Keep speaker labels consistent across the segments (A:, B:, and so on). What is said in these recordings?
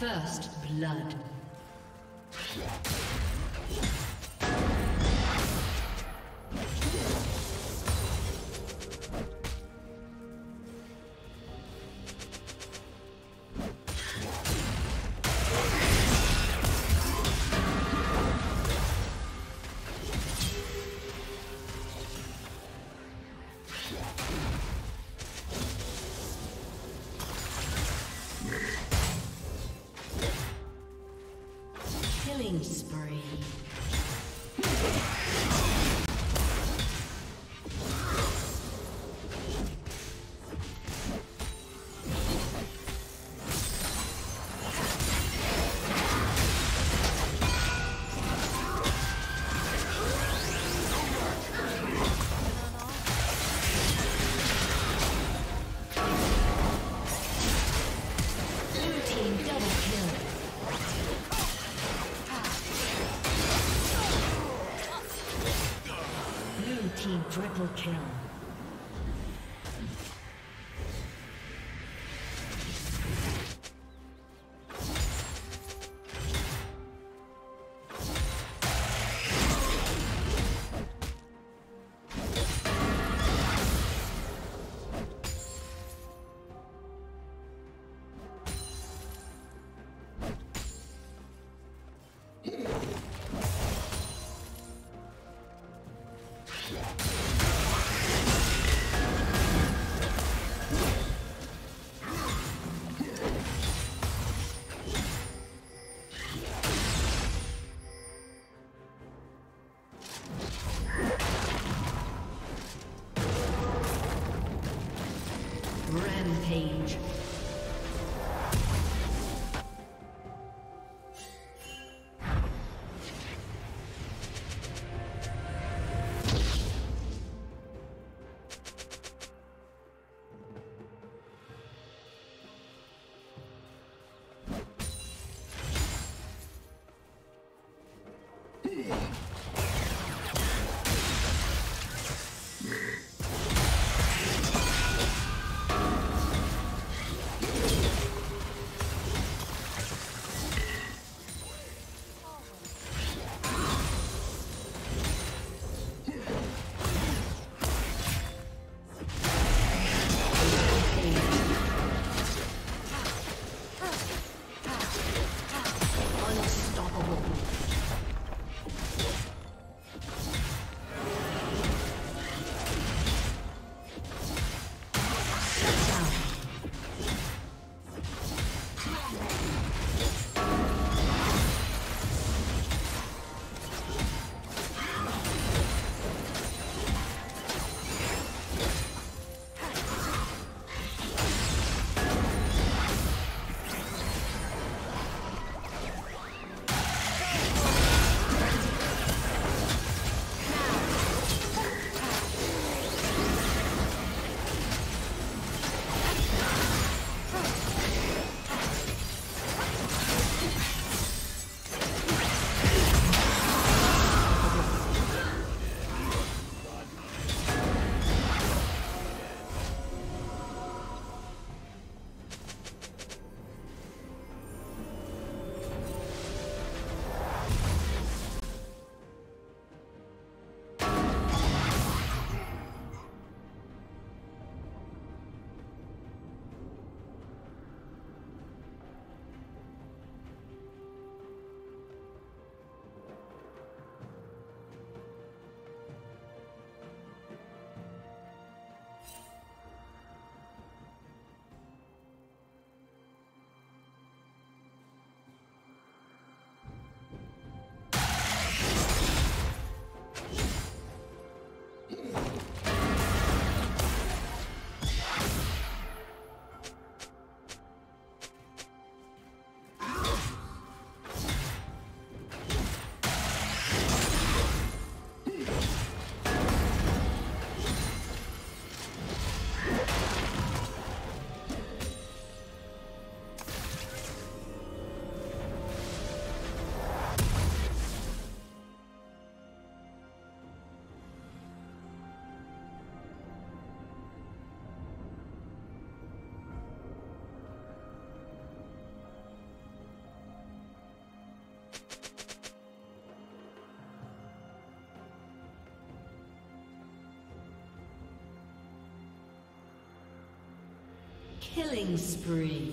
A: First blood. Killing spree.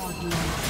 A: Godlike.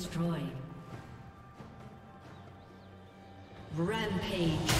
A: Destroyed. Rampage.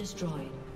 A: Destroyed.